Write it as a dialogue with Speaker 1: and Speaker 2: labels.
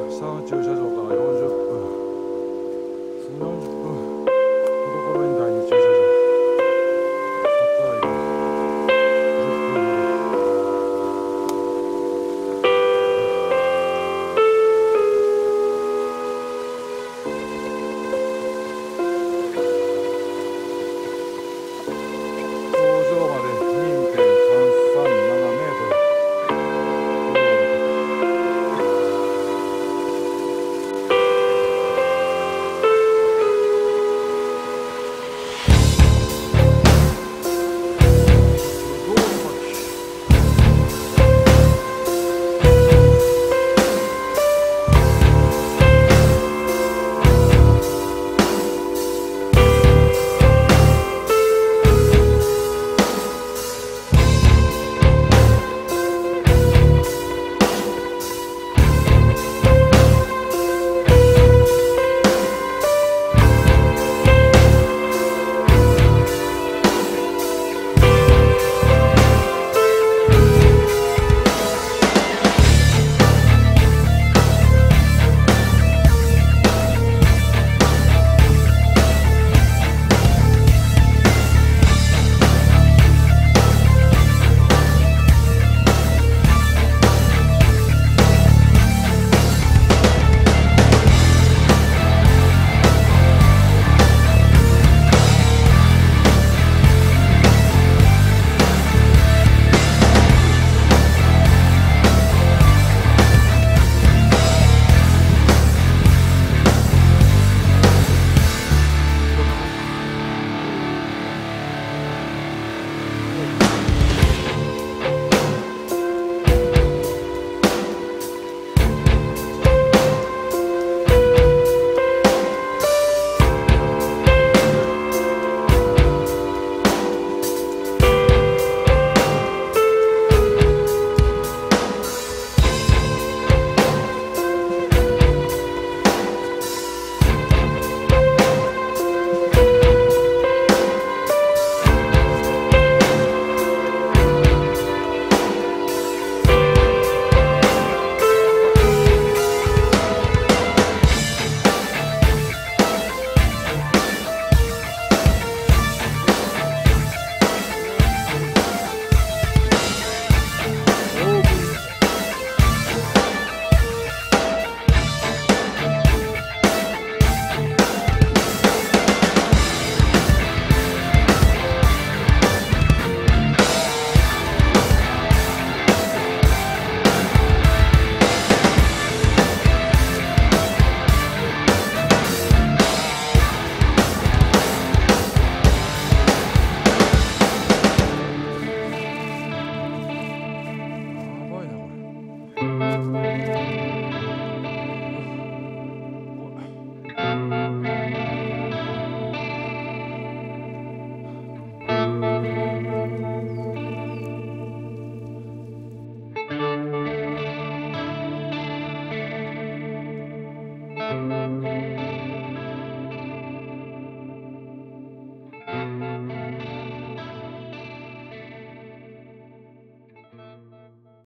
Speaker 1: 집안 상어집을 찾아오다가 영주 어, 승용